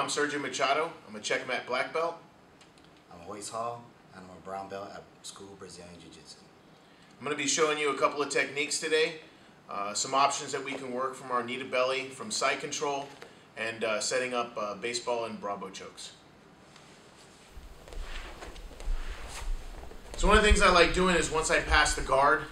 I'm Sergio Machado. I'm a Checkmat black belt. I'm Royce Hall, and I'm a brown belt at School Brazilian Jiu-Jitsu. I'm going to be showing you a couple of techniques today, uh, some options that we can work from our knee to belly, from side control, and uh, setting up uh, baseball and Bravo chokes. So one of the things I like doing is once I pass the guard,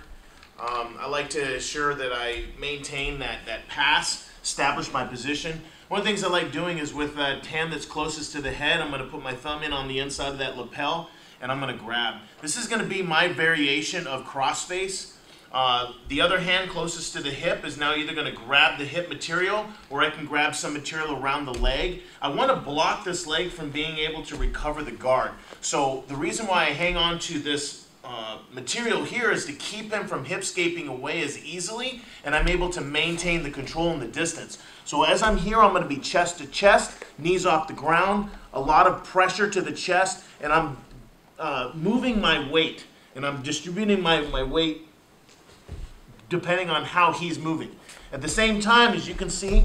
um, I like to ensure that I maintain that, that pass, establish my position. One of the things I like doing is with that hand that's closest to the head, I'm going to put my thumb in on the inside of that lapel and I'm going to grab. This is going to be my variation of crossface. Uh, the other hand closest to the hip is now either going to grab the hip material or I can grab some material around the leg. I want to block this leg from being able to recover the guard. So the reason why I hang on to this uh, material here is to keep him from hipscaping away as easily and I'm able to maintain the control and the distance. So as I'm here, I'm going to be chest to chest, knees off the ground, a lot of pressure to the chest, and I'm uh, moving my weight and I'm distributing my, my weight depending on how he's moving. At the same time, as you can see,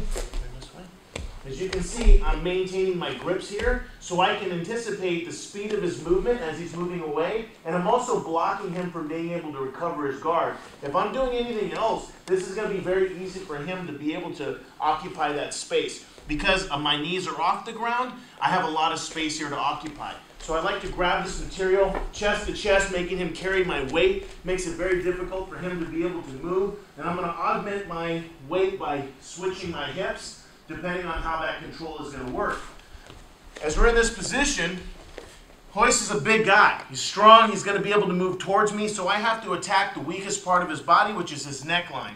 as you can see, I'm maintaining my grips here so I can anticipate the speed of his movement as he's moving away, and I'm also blocking him from being able to recover his guard. If I'm doing anything else, this is going to be very easy for him to be able to occupy that space. Because uh, my knees are off the ground, I have a lot of space here to occupy. So I like to grab this material chest to chest, making him carry my weight. Makes it very difficult for him to be able to move. And I'm going to augment my weight by switching my hips, depending on how that control is going to work. As we're in this position, Royce is a big guy. He's strong. He's going to be able to move towards me. So I have to attack the weakest part of his body, which is his neckline.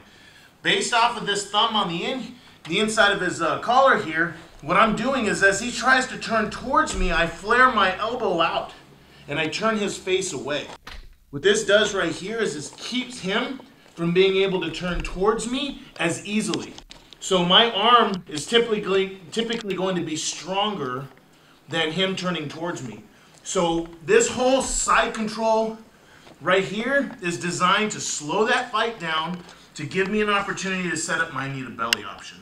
Based off of this thumb on the in, the inside of his uh, collar here, what I'm doing is as he tries to turn towards me, I flare my elbow out and I turn his face away. What this does right here is this keeps him from being able to turn towards me as easily. So my arm is typically, typically going to be stronger than him turning towards me. So this whole side control right here is designed to slow that fight down to give me an opportunity to set up my knee to belly option.